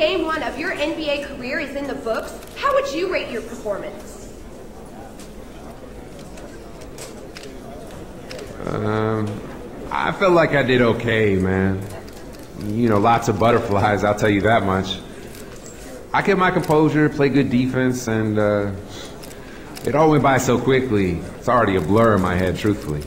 Game one of your NBA career is in the books, how would you rate your performance? Um, I felt like I did okay, man. You know, lots of butterflies, I'll tell you that much. I kept my composure, played good defense, and uh, it all went by so quickly. It's already a blur in my head, truthfully.